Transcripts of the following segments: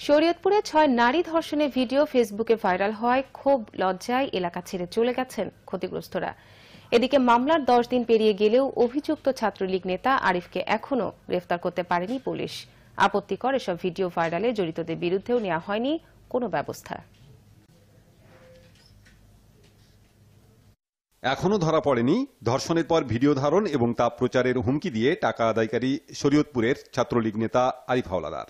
শরীয়তপুরে ছয় নারী ধর্ষণের ভিডিও ফেসবুকে ভাইরাল হওয়ায় ক্ষোভ লজ্জায় এলাকা ছেড়ে চলে গেছেন ক্ষতিগ্রস্তরা। এদিকে মামলার দশ দিন পেরিয়ে গেলেও অভিযুক্ত ছাত্রলীগ নেতা আরিফকে এখনও গ্রেফতার করতে পারেনি পুলিশ। আপত্তিকর এসব ভিডিও ভাইরালে জড়িতদের বিরুদ্ধেও নেওয়া হয়নি কোনো ব্যবস্থা। এখনও ধরা পড়েনি ধর্ষণের পর ভিডিও ধারণ এবং তা প্রচারের হুমকি দিয়ে টাকা আদায়কারী শরীয়তপুরের ছাত্রলীগ নেতা আরিফ হাওলাদার।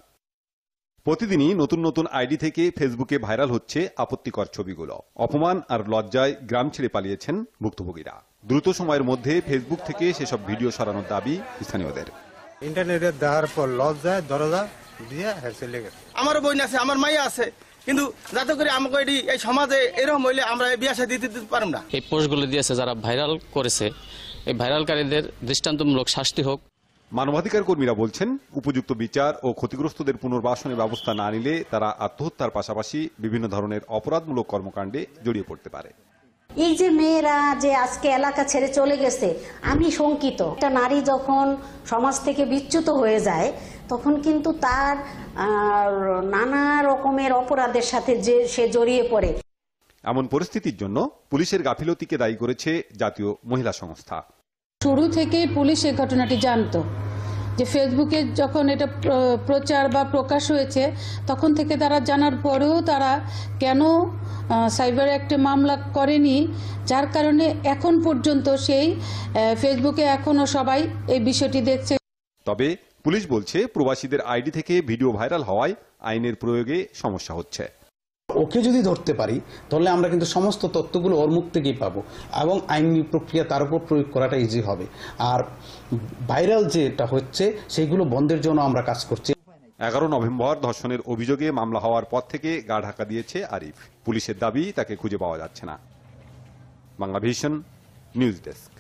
প্রতিদিনই নতুন নতুন আইডি থেকে ফেসবুকে ভাইরাল হচ্ছে আপত্তিকর ছবিগুলো। অপমান আর লজ্জায় গ্রাম ছেড়ে পালিয়েছেন ভুক্তভোগীরা। দ্রুত সময়ের মধ্যে ফেসবুক থেকে সেসব ভিডিও সরানোর দাবি স্থানীয়দের। ইন্টারনেটে দেওয়ার পর লজ্জায় দরজা দিয়ে হেরসে লেগে আমার বোন আছে আমার মাইয়া আছে। কিন্তু যাতে করে আমাকে এটি এই সমাজে এরকম হইলে আমরা এই বিয়া দিতে দিতে পারব না। এই পোস্টগুলো দিয়েছে যারা ভাইরাল করেছে এই ভাইরালকারীদের দৃষ্টান্তমূলক শাস্তি হোক। মানবাধিকার কর্মীরা বলছেন উপযুক্ত বিচার ও ক্ষতিগ্রস্তদের পুনর্বাসনের ব্যবস্থা না নিলে তারা আত্মহত্যার পাশাপাশি বিভিন্ন ধরনের অপরাধমূলক কর্মকাণ্ডে জড়িয়ে পড়তে পারে। এই যে মেয়েরা যে আজকে এলাকা ছেড়ে চলে গেছে আমি শঙ্কিত। একটা নারী যখন সমাজ থেকে বিচ্যুত হয়ে যায় তখন কিন্তু তার নানা রকমের অপরাধের সাথে যে সে জড়িয়ে পড়ে। এমন পরিস্থিতির জন্য পুলিশের গাফিলতিকে দায়ী করেছে জাতীয় মহিলা সংস্থা। শুরু থেকেই পুলিশ এই ঘটনাটি জানতো। যে ফেসবুকে যখন এটা প্রচার বা প্রকাশ হয়েছে, তখন থেকে তারা জানার পরেও তারা কেন সাইবার অ্যাক্টে মামলা করেনি, যার কারণে এখন পর্যন্ত সেই ফেসবুকে এখনও সবাই এই বিষয়টি দেখছে। তবে পুলিশ বলছে, প্রবাসীদের আইডি থেকে ভিডিও ভাইরাল হওয়ায় আইনের প্রয়োগে সমস্যা হচ্ছে। ওকে যদি ধরতে পারি, তাহলে আমরা কিন্তু সমস্ত তথ্যগুলো ওর মুখ থেকেই পাবো এবং আইনি প্রক্রিয়া তার উপর প্রয়োগ করাটা ইজি হবে। আর ভাইরাল যেটা হচ্ছে সেইগুলো বন্ধের জন্য আমরা কাজ করছি। এগারো নভেম্বর ধর্ষণের অভিযোগে মামলা হওয়ার পর থেকে গা ঢাকা দিয়েছে আরিফ। পুলিশের দাবি, তাকে খুঁজে পাওয়া যাচ্ছে না। Bangla vision, news desk.